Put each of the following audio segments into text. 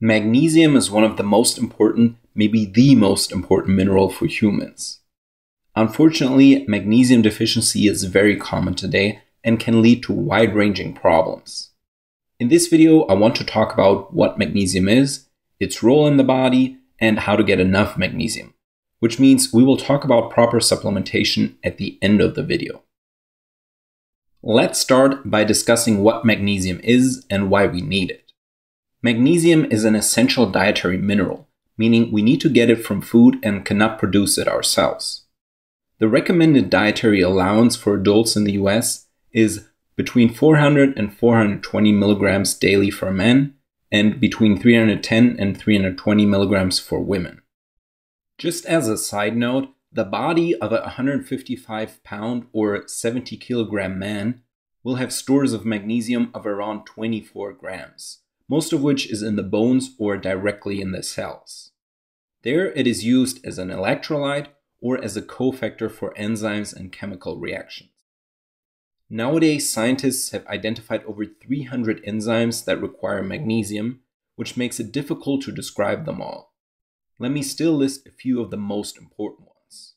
Magnesium is one of the most important, maybe the most important mineral for humans. Unfortunately, magnesium deficiency is very common today and can lead to wide ranging problems. In this video, I want to talk about what magnesium is, its role in the body, and how to get enough magnesium, which means we will talk about proper supplementation at the end of the video. Let's start by discussing what magnesium is and why we need it. Magnesium is an essential dietary mineral, meaning we need to get it from food and cannot produce it ourselves. The recommended dietary allowance for adults in the US is between 400 and 420 milligrams daily for men and between 310 and 320 milligrams for women. Just as a side note, the body of a 155 pound or 70 kilogram man will have stores of magnesium of around 24 grams most of which is in the bones or directly in the cells. There it is used as an electrolyte or as a cofactor for enzymes and chemical reactions. Nowadays, scientists have identified over 300 enzymes that require magnesium, which makes it difficult to describe them all. Let me still list a few of the most important ones.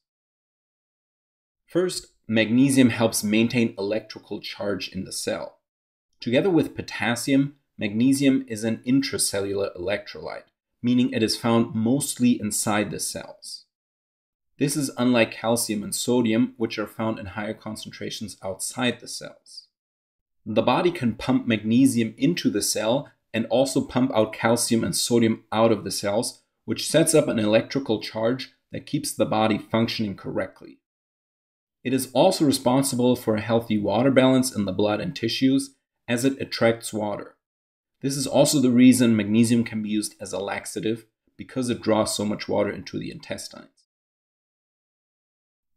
First, magnesium helps maintain electrical charge in the cell. Together with potassium, Magnesium is an intracellular electrolyte, meaning it is found mostly inside the cells. This is unlike calcium and sodium, which are found in higher concentrations outside the cells. The body can pump magnesium into the cell and also pump out calcium and sodium out of the cells, which sets up an electrical charge that keeps the body functioning correctly. It is also responsible for a healthy water balance in the blood and tissues as it attracts water. This is also the reason magnesium can be used as a laxative because it draws so much water into the intestines.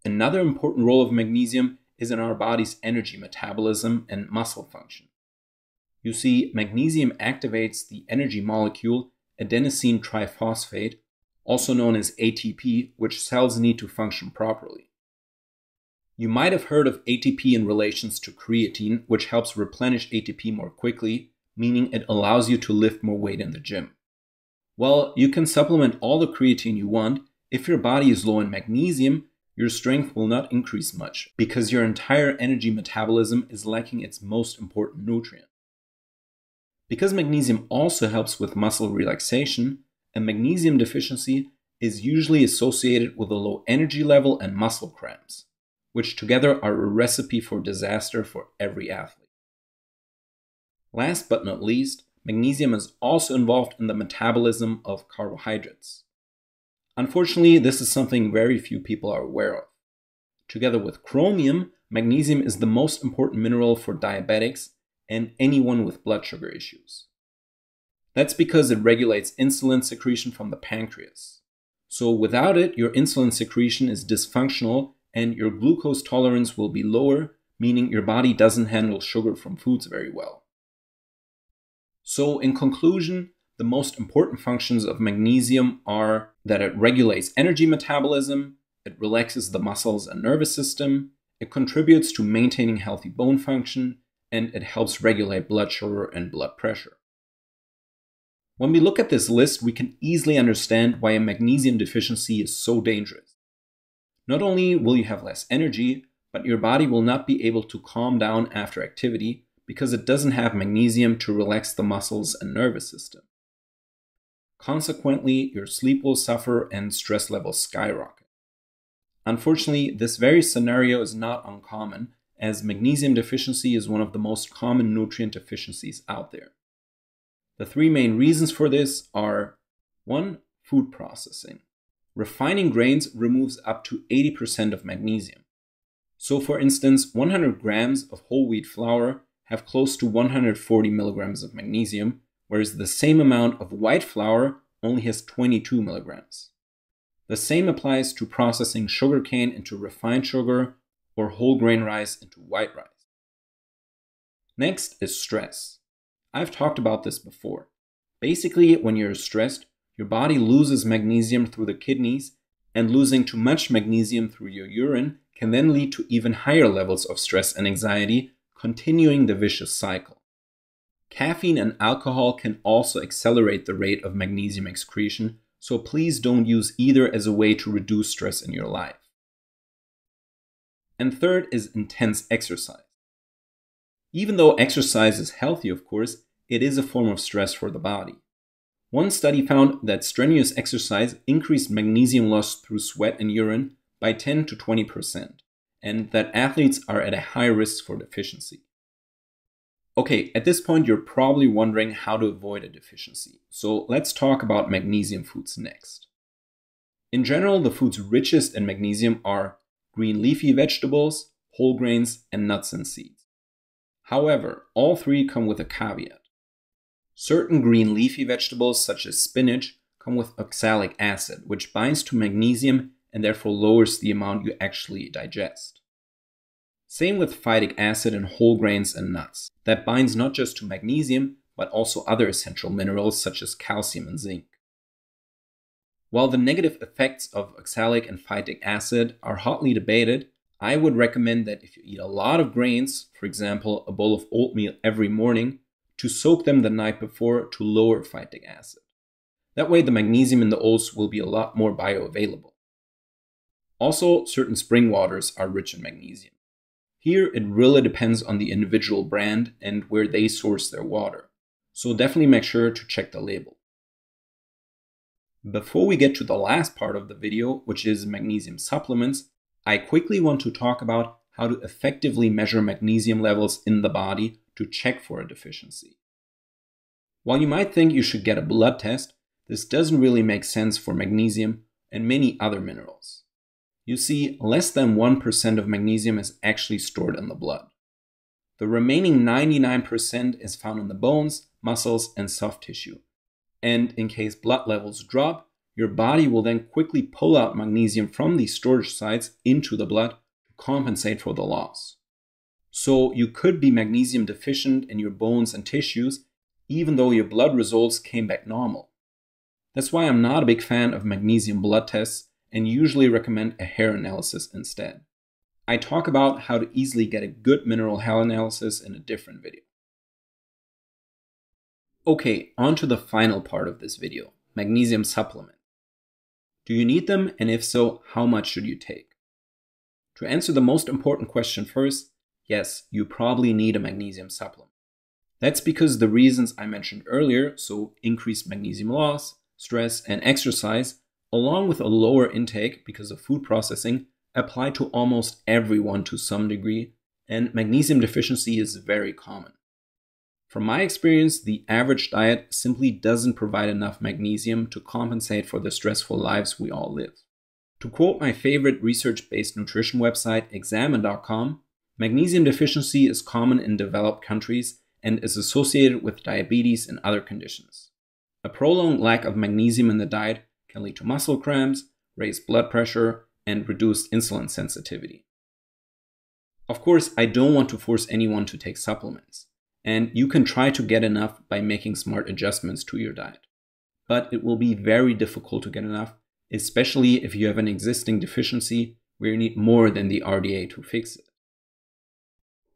Another important role of magnesium is in our body's energy metabolism and muscle function. You see, magnesium activates the energy molecule adenosine triphosphate, also known as ATP, which cells need to function properly. You might have heard of ATP in relations to creatine, which helps replenish ATP more quickly meaning it allows you to lift more weight in the gym. Well, you can supplement all the creatine you want. If your body is low in magnesium, your strength will not increase much because your entire energy metabolism is lacking its most important nutrient. Because magnesium also helps with muscle relaxation, a magnesium deficiency is usually associated with a low energy level and muscle cramps, which together are a recipe for disaster for every athlete. Last but not least, magnesium is also involved in the metabolism of carbohydrates. Unfortunately, this is something very few people are aware of. Together with chromium, magnesium is the most important mineral for diabetics and anyone with blood sugar issues. That's because it regulates insulin secretion from the pancreas. So without it, your insulin secretion is dysfunctional and your glucose tolerance will be lower, meaning your body doesn't handle sugar from foods very well. So, in conclusion, the most important functions of magnesium are that it regulates energy metabolism, it relaxes the muscles and nervous system, it contributes to maintaining healthy bone function, and it helps regulate blood sugar and blood pressure. When we look at this list, we can easily understand why a magnesium deficiency is so dangerous. Not only will you have less energy, but your body will not be able to calm down after activity because it doesn't have magnesium to relax the muscles and nervous system. Consequently, your sleep will suffer and stress levels skyrocket. Unfortunately, this very scenario is not uncommon, as magnesium deficiency is one of the most common nutrient deficiencies out there. The three main reasons for this are 1. Food processing. Refining grains removes up to 80% of magnesium. So, for instance, 100 grams of whole wheat flour have close to 140 milligrams of magnesium, whereas the same amount of white flour only has 22 milligrams. The same applies to processing sugarcane into refined sugar or whole grain rice into white rice. Next is stress. I've talked about this before. Basically, when you're stressed, your body loses magnesium through the kidneys, and losing too much magnesium through your urine can then lead to even higher levels of stress and anxiety continuing the vicious cycle. Caffeine and alcohol can also accelerate the rate of magnesium excretion, so please don't use either as a way to reduce stress in your life. And third is intense exercise. Even though exercise is healthy, of course, it is a form of stress for the body. One study found that strenuous exercise increased magnesium loss through sweat and urine by 10 to 20%, and that athletes are at a high risk for deficiency. Okay, at this point, you're probably wondering how to avoid a deficiency. So let's talk about magnesium foods next. In general, the foods richest in magnesium are green leafy vegetables, whole grains, and nuts and seeds. However, all three come with a caveat. Certain green leafy vegetables, such as spinach, come with oxalic acid, which binds to magnesium and therefore lowers the amount you actually digest. Same with phytic acid in whole grains and nuts. That binds not just to magnesium, but also other essential minerals such as calcium and zinc. While the negative effects of oxalic and phytic acid are hotly debated, I would recommend that if you eat a lot of grains, for example, a bowl of oatmeal every morning, to soak them the night before to lower phytic acid. That way, the magnesium in the oats will be a lot more bioavailable. Also, certain spring waters are rich in magnesium. Here, it really depends on the individual brand and where they source their water. So definitely make sure to check the label. Before we get to the last part of the video, which is magnesium supplements, I quickly want to talk about how to effectively measure magnesium levels in the body to check for a deficiency. While you might think you should get a blood test, this doesn't really make sense for magnesium and many other minerals you see less than 1% of magnesium is actually stored in the blood. The remaining 99% is found in the bones, muscles, and soft tissue. And in case blood levels drop, your body will then quickly pull out magnesium from these storage sites into the blood to compensate for the loss. So you could be magnesium deficient in your bones and tissues, even though your blood results came back normal. That's why I'm not a big fan of magnesium blood tests and usually recommend a hair analysis instead. I talk about how to easily get a good mineral hair analysis in a different video. Okay, on to the final part of this video, magnesium supplement. Do you need them, and if so, how much should you take? To answer the most important question first, yes, you probably need a magnesium supplement. That's because the reasons I mentioned earlier, so increased magnesium loss, stress, and exercise, along with a lower intake because of food processing, apply to almost everyone to some degree, and magnesium deficiency is very common. From my experience, the average diet simply doesn't provide enough magnesium to compensate for the stressful lives we all live. To quote my favorite research based nutrition website, examine.com, magnesium deficiency is common in developed countries and is associated with diabetes and other conditions. A prolonged lack of magnesium in the diet can lead to muscle cramps, raised blood pressure, and reduced insulin sensitivity. Of course, I don't want to force anyone to take supplements, and you can try to get enough by making smart adjustments to your diet. But it will be very difficult to get enough, especially if you have an existing deficiency where you need more than the RDA to fix it.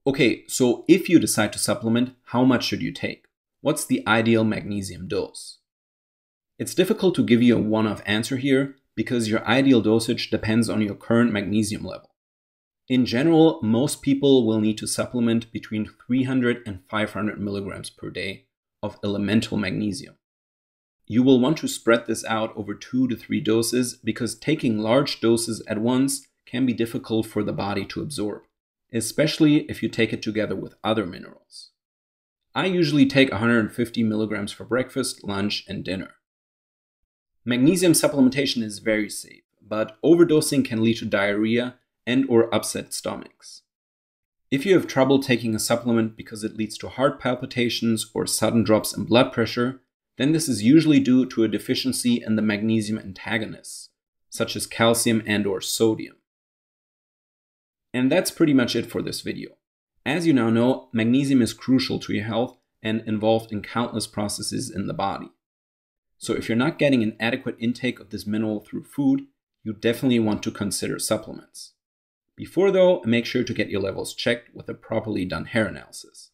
Okay, so if you decide to supplement, how much should you take? What's the ideal magnesium dose? It's difficult to give you a one off answer here because your ideal dosage depends on your current magnesium level. In general, most people will need to supplement between 300 and 500 milligrams per day of elemental magnesium. You will want to spread this out over two to three doses because taking large doses at once can be difficult for the body to absorb, especially if you take it together with other minerals. I usually take 150 milligrams for breakfast, lunch, and dinner. Magnesium supplementation is very safe, but overdosing can lead to diarrhea and or upset stomachs. If you have trouble taking a supplement because it leads to heart palpitations or sudden drops in blood pressure, then this is usually due to a deficiency in the magnesium antagonists, such as calcium and or sodium. And that's pretty much it for this video. As you now know, magnesium is crucial to your health and involved in countless processes in the body. So if you're not getting an adequate intake of this mineral through food, you definitely want to consider supplements. Before though, make sure to get your levels checked with a properly done hair analysis.